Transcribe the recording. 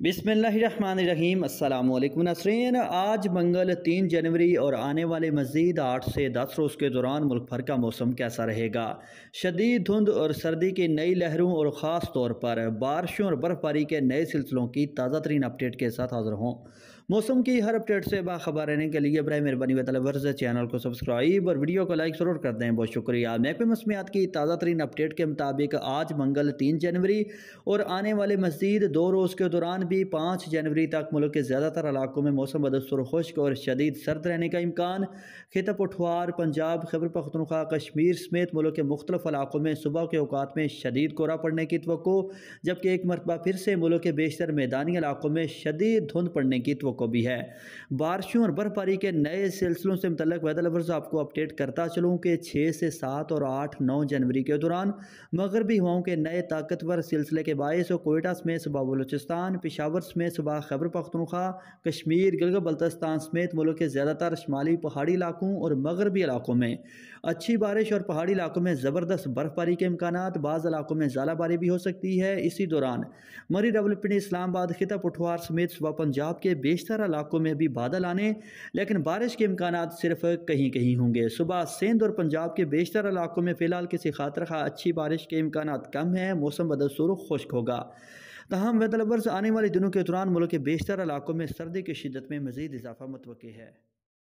बिसमीम अल्लाम नसरीन। आज मंगल तीन जनवरी और आने वाले मज़ीद आठ से दस रोज़ के दौरान मुल्क भर का मौसम कैसा रहेगा? शदीद धुंध और सर्दी की नई लहरों और ख़ास तौर पर बारिशों और बर्फ़बारी के नए सिलसिलों की ताज़ा तरीन अपडेट के साथ हाजिर हों। मौसम की हर अपडेट से बाखबर रहने के लिए बर मेहरबानी वर्ज चैनल को सब्सक्राइब और वीडियो को लाइक ज़रूर कर दें। बहुत शुक्रिया। महकमे मौसमियात की ताज़ा तरीन अपडेट के मुताबिक आज मंगल तीन जनवरी और आने वाले मज़ीद दो रोज़ के दौरान भी पाँच जनवरी तक मुल्क के ज़्यादातर इलाकों में मौसम बदस्तूर खुश्क और शदीद सर्द रहने का इम्कान। खित पठवार, पंजाब, खबर, पख्तनख्वा, कश्मीर समेत मुल्क के मुख्तलिफ़ इलाकों में सुबह के अवकात में शदीद कोरा पड़ने की तो जबकि एक मरतबा फिर से मुल्क के बेशतर मैदानी इलाकों में शदीद धुंध पड़ने की तो भी है। बारिशों और बर्फबारी के नए सिलसिलों से मतलब वेदर वर्ज आपको अपडेट करता चलूँ कि छः से सात और आठ नौ जनवरी के दौरान मगरबी हवाओं के नए ताकतवर सिलसिले के बायस और कोयटा समेत सुबह बलोचिस्तान, पिशावर समेत सुबह खैबर पख्तनख्वा, कश्मीर, गिलगत बल्तिस्तान समेत मुल्क के ज़्यादातर शुमाली पहाड़ी इलाकों और मगरबी इलाकों में। अच्छी बारिश और पहाड़ी इलाकों में ज़बरदस्त बर्फबारी के इम्कान बाज़ इलाकों में ज़ालाबारी भी हो सकती है। इसी दौरान मरी रवलपिंडी इस्लामाबाद खिता पठवार समेत सुबह पंजाब के बेशतर इलाकों में भी बादल आने, लेकिन बारिश के इम्कान सिर्फ़ कहीं कहीं होंगे। सुबह सिंध और पंजाब के बेशतर इलाकों में फ़िलहाल किसी खातर खा अच्छी बारिश के इम्कान कम है, मौसम बदसूर खुश्क होगा। तहम वेदलवर्स आने वाले दिनों के दौरान मुल्क के बेशतर इलाकों में सर्दी की शिदत में मजीद इजाफा मतवे है।